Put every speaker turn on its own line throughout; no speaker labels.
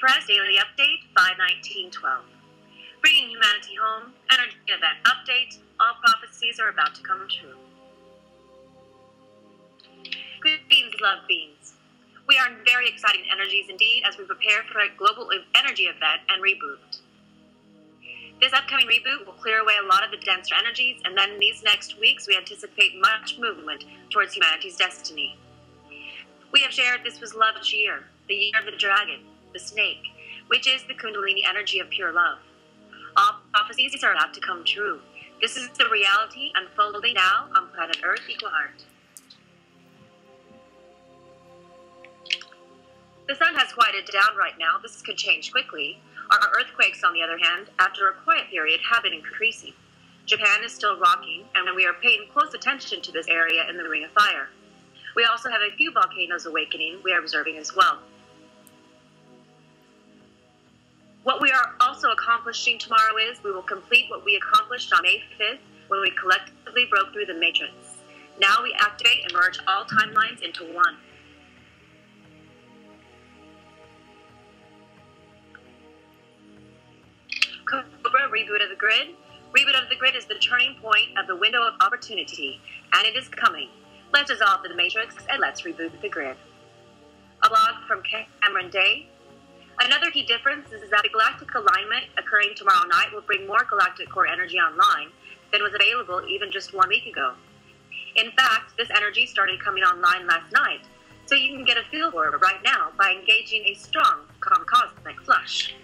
Press Daily Update by 1912. Bringing humanity home, energy event update. All prophecies are about to come true. Good beans, love beans. We are in very exciting energies indeed as we prepare for a global energy event and reboot. This upcoming reboot will clear away a lot of the denser energies, and then in these next weeks, we anticipate much movement towards humanity's destiny. We have shared this was love's year, the year of the dragon, the snake, which is the Kundalini energy of pure love. All prophecies are about to come true. This is the reality unfolding now on planet Earth, equal heart. The sun has quieted down right now. This could change quickly. Our earthquakes, on the other hand, after a quiet period, have been increasing. Japan is still rocking, and we are paying close attention to this area in the Ring of Fire. We also have a few volcanoes awakening we are observing as well. What we are also accomplishing tomorrow is we will complete what we accomplished on May 5th when we collectively broke through the matrix. Now we activate and merge all timelines into one. Cobra Reboot of the Grid. Reboot of the Grid is the turning point of the window of opportunity, and it is coming. Let's dissolve the matrix and let's reboot the grid. A blog from Cameron Day. Another key difference is that the galactic alignment occurring tomorrow night will bring more galactic core energy online than was available even just one week ago. In fact, this energy started coming online last night, so you can get a feel for it right now by engaging a strong cosmic flush.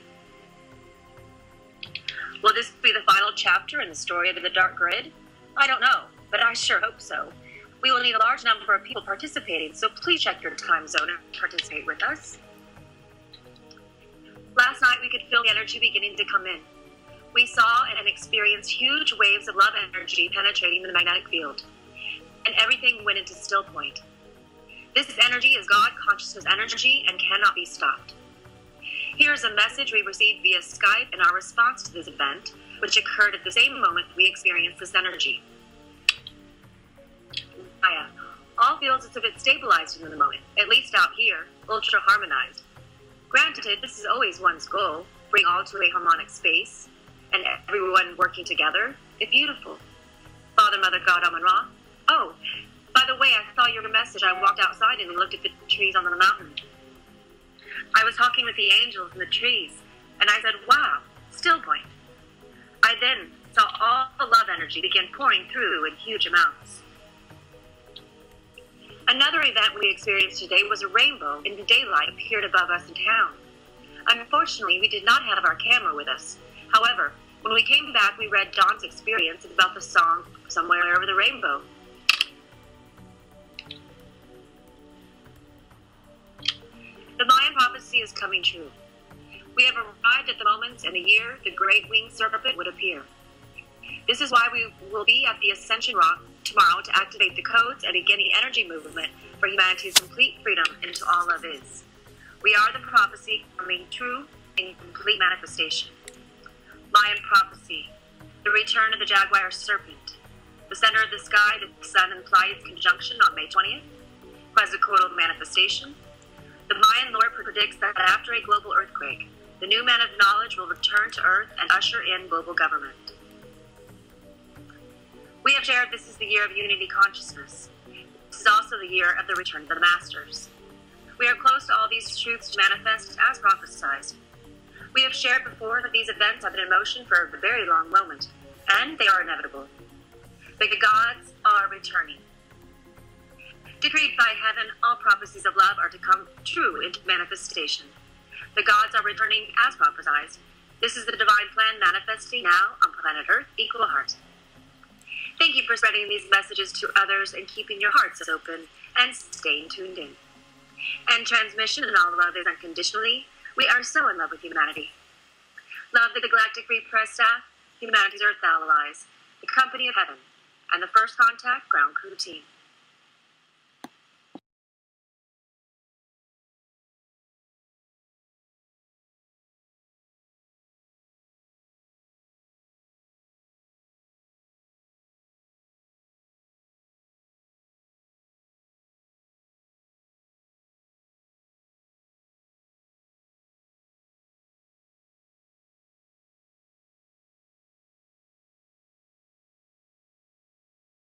Will this be the final chapter in the story of the Dark Grid? I don't know, but I sure hope so. We will need a large number of people participating, so please check your time zone and participate with us. We could feel the energy beginning to come in. We saw and experienced huge waves of love energy penetrating the magnetic field, and everything went into still point. This energy is God consciousness energy and cannot be stopped. Here is a message we received via Skype in our response to this event, which occurred at the same moment we experienced this energy. All feels it's a bit stabilized in the moment, at least out here, ultra harmonized. Granted, this is always one's goal, bring all to a harmonic space, and everyone working together. It's beautiful. Father, Mother, God, Amun Ra. Oh, by the way, I saw your message. I walked outside and looked at the trees on the mountain. I was talking with the angels and the trees, and I said, wow, still point. I then saw all the love energy begin pouring through in huge amounts. Another event we experienced today was a rainbow in the daylight appeared above us in town. Unfortunately, we did not have our camera with us. However, when we came back, we read Dawn's experience about the song Somewhere Over the Rainbow. The Mayan prophecy is coming true. We have arrived at the moment in the year the great winged serpent would appear. This is why we will be at the Ascension Rock tomorrow to activate the codes and begin the energy movement for humanity's complete freedom into all of is. We are the prophecy coming true in complete manifestation. Mayan prophecy, the return of the jaguar serpent, the center of the sky, the sun and Pleiades conjunction on May 20th, Quetzalcoatl manifestation, the Mayan Lord predicts that after a global earthquake, the new man of knowledge will return to Earth and usher in global government. We have shared this is the year of unity consciousness. This is also the year of the return of the masters. We are close to all these truths to manifest as prophesied. We have shared before that these events have been in motion for a very long moment, and they are inevitable. The gods are returning. Decreed by heaven, all prophecies of love are to come true into manifestation. The gods are returning as prophesied. This is the divine plan manifesting now on planet Earth, equal heart. Thank you for spreading these messages to others and keeping your hearts open and staying tuned in. And transmission and all love is unconditionally. We are so in love with humanity. Love the Galactic Free Press staff, humanity's Earth allies, the company of heaven, and the first contact ground crew team.